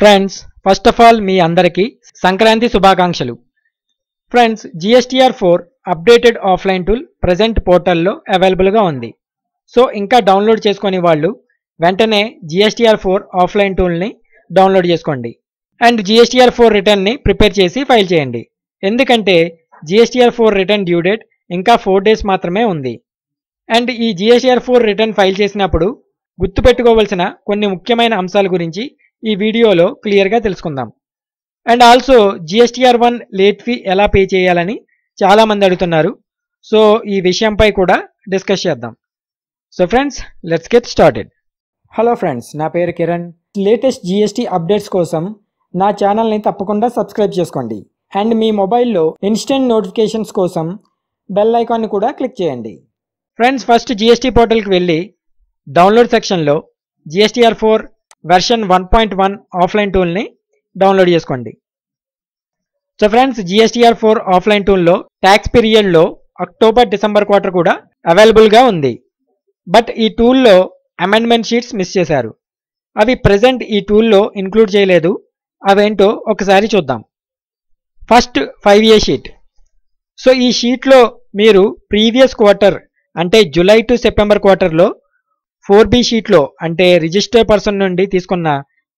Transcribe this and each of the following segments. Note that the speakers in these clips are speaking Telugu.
ఫ్రెండ్స్ ఫస్ట్ ఆఫ్ ఆల్ మీ అందరికీ సంక్రాంతి శుభాకాంక్షలు. Friends GSTR four updated offline tool present పోర్టల్లో అవైలబుల్గా ఉంది. సో ఇంకా డౌన్లోడ్ చేసుకునే వాళ్ళు వెంటనే జిఎస్టీఆర్ ఫోర్ ఆఫ్లైన్ టూల్ని డౌన్లోడ్ చేసుకోండి. అండ్ జిఎస్టీఆర్ ఫోర్ రిటర్న్ని ప్రిపేర్ చేసి ఫైల్ చేయండి. ఎందుకంటే GSTR four return due date ఇంకా ఫోర్ డేస్ మాత్రమే ఉంది. అండ్ ఈ జిఎస్టీఆర్ ఫోర్ రిటర్న్ ఫైల్ చేసినప్పుడు గుర్తుపెట్టుకోవాల్సిన కొన్ని ముఖ్యమైన అంశాల గురించి ఈ వీడియోలో క్లియర్గా తెలుసుకుందాం. And also GSTR one late fee ఎలా పే చేయాలని చాలామంది అడుగుతున్నారు. సో ఈ విషయంపై కూడా డిస్కస్ చేద్దాం. So friends let's get started hello friends నా పేరు కిరణ్. లేటెస్ట్ జిఎస్టీ అప్డేట్స్ కోసం నా ఛానల్ని తప్పకుండా సబ్స్క్రైబ్ చేసుకోండి. అండ్ మీ మొబైల్లో ఇన్స్టెంట్ నోటిఫికేషన్స్ కోసం బెల్ ఐకాన్ని కూడా క్లిక్ చేయండి. ఫ్రెండ్స్ ఫస్ట్ జిఎస్టీ పోర్టల్కి వెళ్ళి డౌన్లోడ్ సెక్షన్లో GSTR four version one point one offline టూల్ని download చేసుకోండి. So friends GSTR four offline టూల్లో tax పీరియడ్లో అక్టోబర్ డిసెంబర్ క్వార్టర్ కూడా అవైలబుల్గా ఉంది. బట్ ఈ టూల్లో అమెండ్మెంట్ షీట్స్ మిస్ చేశారు. అవి ప్రజెంట్ ఈ టూల్లో ఇంక్లూడ్ చేయలేదు. అవేంటో ఒకసారి చూద్దాం. First five A sheet so ఈ షీట్లో మీరు ప్రీవియస్ క్వార్టర్ అంటే జులై టు సెప్టెంబర్ క్వార్టర్లో ఫోర్ బి షీట్లో అంటే రిజిస్టర్ పర్సన్ నుండి తీసుకున్న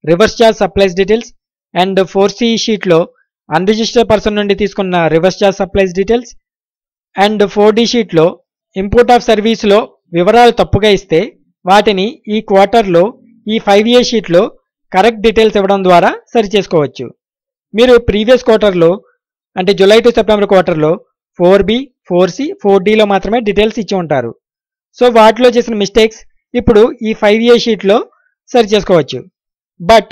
reverse charge supplies details and four C షీట్లో అన్రిజిస్టర్ పర్సన్ నుండి తీసుకున్న reverse charge supplies details and four D షీట్లో ఇంపోర్ట్ ఆఫ్ సర్వీస్లో వివరాలు తప్పుగా ఇస్తే వాటిని ఈ క్వార్టర్లో ఈ ఫైవ్ ఏ షీట్లో కరెక్ట్ డీటెయిల్స్ ఇవ్వడం ద్వారా సరి చేసుకోవచ్చు మీరు ప్రీవియస్ క్వార్టర్లో అంటే జూలై టు సెప్టెంబర్ క్వార్టర్లో four B four C four డిలో మాత్రమే డీటెయిల్స్ ఇచ్చి ఉంటారు. సో వాటిలో చేసిన మిస్టేక్స్ ఇప్పుడు ఈ ఫైవ్ ఏ షీట్లో సరి చేసుకోవచ్చు. బట్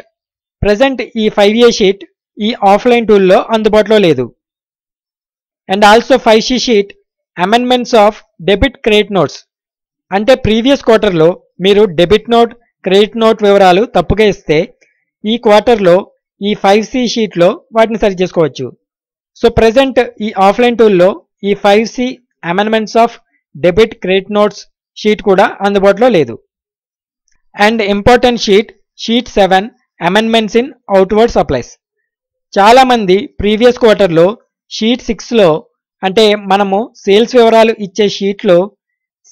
ప్రజెంట్ ఈ ఫైవ్ ఏ షీట్ ఈ ఆఫ్లైన్ టూల్లో అందుబాటులో లేదు. And also five C sheet amendments of debit credit notes అంటే ప్రీవియస్ క్వార్టర్లో మీరు డెబిట్ నోట్ క్రెడిట్ నోట్ వివరాలు తప్పుగా ఇస్తే ఈ క్వార్టర్లో ఈ ఫైవ్ సి షీట్లో వాటిని సరి చేసుకోవచ్చు. సో ప్రజెంట్ ఈ ఆఫ్లైన్ టూల్లో ఈ five C amendments of debit credit notes sheet కూడా అందుబాటులో లేదు. And important sheet sheet seven amendments in outward supplies చాలామంది ప్రీవియస్ క్వార్టర్లో షీట్ సిక్స్లో అంటే మనము సేల్స్ వివరాలు ఇచ్చే షీట్లో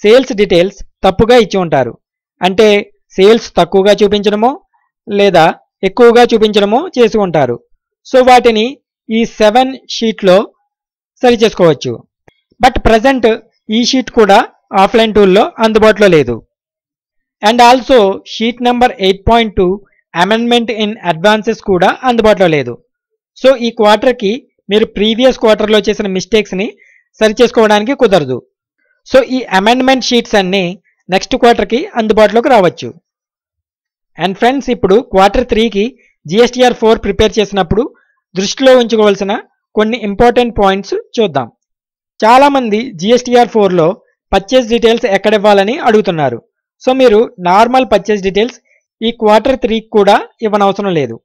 సేల్స్ డీటెయిల్స్ తప్పుగా ఇచ్చి ఉంటారు. అంటే సేల్స్ తక్కువగా చూపించడమో లేదా ఎక్కువగా చూపించడమో చేసి ఉంటారు. సో వాటిని ఈ సెవెన్ షీట్లో సరి చేసుకోవచ్చు. బట్ ప్రజెంట్ ఈ షీట్ కూడా ఆఫ్లైన్ టూల్లో అందుబాటులో లేదు. And also sheet number eight point two amendment in advances కూడా అందుబాటులో లేదు. సో ఈ క్వార్టర్కి మీరు ప్రీవియస్ క్వార్టర్లో చేసిన మిస్టేక్స్ని సరి చేసుకోవడానికి కుదరదు. సో ఈ అమెండ్మెంట్ షీట్స్ అన్నీ నెక్స్ట్ క్వార్టర్కి అందుబాటులోకి రావచ్చు. అండ్ ఫ్రెండ్స్ ఇప్పుడు క్వార్టర్ త్రీకి జిఎస్టీఆర్ ఫోర్ ప్రిపేర్ చేసినప్పుడు దృష్టిలో ఉంచుకోవాల్సిన కొన్ని ఇంపార్టెంట్ పాయింట్స్ చూద్దాం. చాలామంది జిఎస్టీఆర్ ఫోర్లో పర్చేస్ డీటెయిల్స్ ఎక్కడ ఇవ్వాలని అడుగుతున్నారు. సో మీరు నార్మల్ పర్చేస్ డీటెయిల్స్ ఈ క్వార్టర్ త్రీకి కూడా ఇవ్వనవసరం లేదు.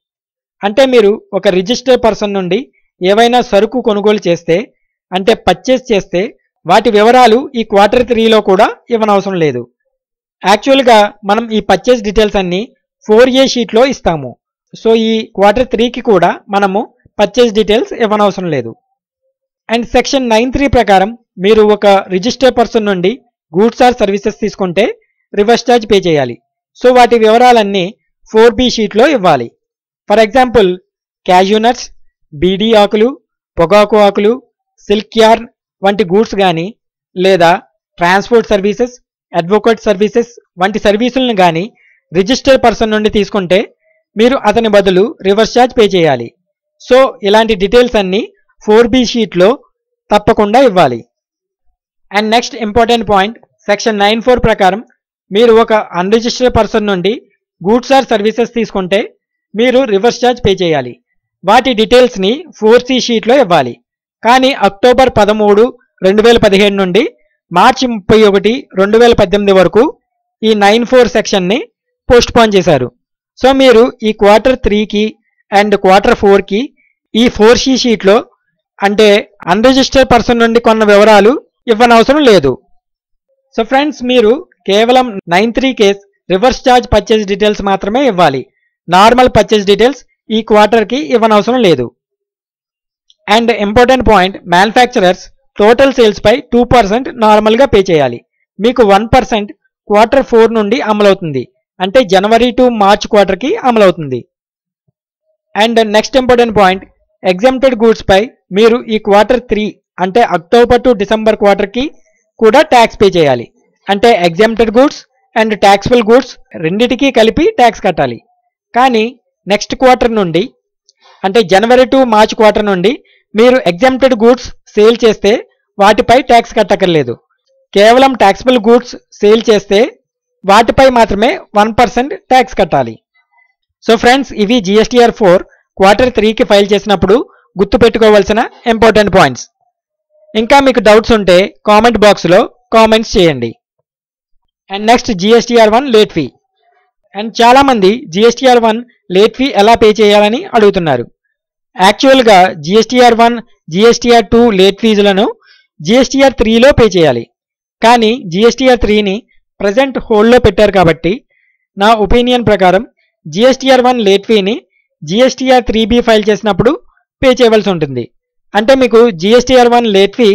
అంటే మీరు ఒక రిజిస్టర్ పర్సన్ నుండి ఏవైనా సరుకు కొనుగోలు చేస్తే అంటే పర్చేస్ చేస్తే వాటి వివరాలు ఈ క్వార్టర్ త్రీలో కూడా ఇవ్వనవసరం లేదు. యాక్చువల్గా మనం ఈ పర్చేస్ డీటెయిల్స్ అన్ని ఫోర్ ఏ షీట్లో ఇస్తాము. సో ఈ క్వార్టర్ త్రీకి కూడా మనము పర్చేస్ డీటెయిల్స్ ఇవ్వనవసరం లేదు. అండ్ సెక్షన్ నైన్ త్రీ ప్రకారం మీరు ఒక రిజిస్టర్ పర్సన్ నుండి గూడ్స్ ఆర్ సర్వీసెస్ తీసుకుంటే రివర్స్ ఛార్జ్ పే చేయాలి. సో వాటి వివరాలన్నీ ఫోర్ బి షీట్లో ఇవ్వాలి. ఫర్ ఎగ్జాంపుల్ క్యాజ్యూనట్స్ బీడీ ఆకులు పొగాకు ఆకులు సిల్క్ యార్న్ వంటి గూడ్స్ కానీ లేదా ట్రాన్స్పోర్ట్ సర్వీసెస్ అడ్వొకేట్ సర్వీసెస్ వంటి సర్వీసులను కానీ రిజిస్టర్ పర్సన్ నుండి తీసుకుంటే మీరు అతని బదులు రివర్స్ ఛార్జ్ పే చేయాలి. సో ఇలాంటి డీటెయిల్స్ అన్నీ ఫోర్ బి షీట్లో తప్పకుండా ఇవ్వాలి. And next important point section nine four ప్రకారం మీరు ఒక అన్రిజిస్టర్డ్ పర్సన్ నుండి గూడ్స్ ఆర్ సర్వీసెస్ తీసుకుంటే మీరు రివర్స్ ఛార్జ్ పే చేయాలి. వాటి డీటెయిల్స్ని ఫోర్ సి షీట్లో ఇవ్వాలి. కానీ అక్టోబర్ పదమూడు రెండు వేల పదిహేను నుండి మార్చి ముప్పై ఒకటి రెండు వేల పద్దెనిమిది వరకు ఈ నైన్ ఫోర్ సెక్షన్ని పోస్ట్ పోన్ చేశారు. సో మీరు ఈ క్వార్టర్ త్రీకి అండ్ క్వార్టర్ ఫోర్కి ఈ ఫోర్ సి షీట్లో అంటే అన్రిజిస్టర్డ్ పర్సన్ నుండి కొన్న వివరాలు ఇవ్వనవసరం లేదు. సో ఫ్రెండ్స్ మీరు కేవలం nine three case reverse charge purchase details మాత్రమే ఇవ్వాలి. నార్మల్ పర్చేజ్ డీటెయిల్స్ ఈ క్వార్టర్కి ఇవ్వనవసరం లేదు. And important point manufacturers total సేల్స్పై two percent నార్మల్గా పే చేయాలి. మీకు వన్ పర్సెంట్ క్వార్టర్ ఫోర్ నుండి అమలవుతుంది. అంటే జనవరి టు మార్చ్ క్వార్టర్కి అమలవుతుంది. And next important point exempted గూడ్స్పై మీరు ఈ క్వార్టర్ త్రీ అంటే అక్టోబర్ టు డిసెంబర్ క్వార్టర్కి కూడా ట్యాక్స్ పే చేయాలి. అంటే ఎగ్జామ్టెడ్ గూడ్స్ అండ్ ట్యాక్స్ఫుల్ గూడ్స్ రెండిటికీ కలిపి ట్యాక్స్ కట్టాలి. కానీ నెక్స్ట్ క్వార్టర్ నుండి అంటే జనవరి టు మార్చ్ క్వార్టర్ నుండి మీరు ఎగ్జామ్టెడ్ గూడ్స్ సేల్ చేస్తే వాటిపై ట్యాక్స్ కట్టక్కర్లేదు. కేవలం ట్యాక్సిబుల్ గూడ్స్ సేల్ చేస్తే వాటిపై మాత్రమే వన్ పర్సెంట్ ట్యాక్స్ కట్టాలి. సో ఫ్రెండ్స్ ఇవి జిఎస్టీఆర్ ఫోర్ క్వార్టర్ త్రీకి ఫైల్ చేసినప్పుడు గుర్తుపెట్టుకోవాల్సిన ఇంపార్టెంట్ పాయింట్స్ ఇంకా మీకు డౌట్స్ ఉంటే కామెంట్ బాక్స్లో కామెంట్స్ చేయండి. And next GSTR one late fee and చాలామంది జిఎస్టీఆర్ వన్ లేట్ ఫీ ఎలా పే చేయాలని అడుగుతున్నారు. యాక్చువల్గా GSTR one GSTR two late ఫీజులను జిఎస్టీఆర్ త్రీలో పే చేయాలి. కానీ జిఎస్టీఆర్ త్రీని ప్రజెంట్ హోల్డ్లో పెట్టారు కాబట్టి నా ఒపీనియన్ ప్రకారం జిఎస్టీఆర్ వన్ లేట్ ఫీని జిఎస్టీఆర్ త్రీ బి ఫైల్ చేసినప్పుడు పే చేయవలసి ఉంటుంది. అంటే మీకు GSTR one late fee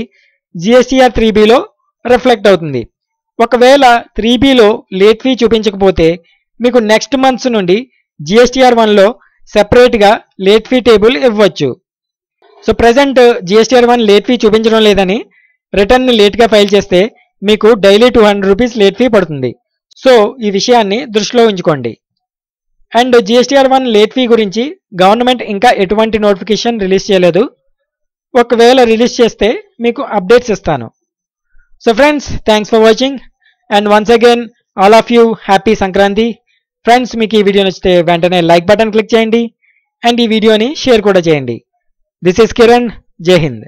GSTR three below reflect అవుతుంది. ఒకవేళ త్రీ బిలో లేట్ ఫీ చూపించకపోతే మీకు నెక్స్ట్ మంత్స్ నుండి జిఎస్టీఆర్ వన్లో సెపరేట్గా లేట్ ఫీ టేబుల్ ఇవ్వచ్చు. So present GSTR one late fee చూపించడం లేదని రిటర్న్ లేట్గా ఫైల్ చేస్తే మీకు daily two hundred rupees late fee పడుతుంది. సో ఈ విషయాన్ని దృష్టిలో ఉంచుకోండి. And GSTR one late fee గురించి గవర్నమెంట్ ఇంకా ఎటువంటి నోటిఫికేషన్ రిలీజ్ చేయలేదు. ఒకవేళ రిలీజ్ చేస్తే మీకు అప్డేట్స్ ఇస్తాను. So friends thanks for watching and once again all of you happy Sankranti friends మీకు ఈ వీడియో నచ్చితే వెంటనే లైక్ బటన్ క్లిక్ చేయండి అండ్ ఈ వీడియోని షేర్ కూడా చేయండి. దిస్ ఇస్ కిరణ్ జై హింద్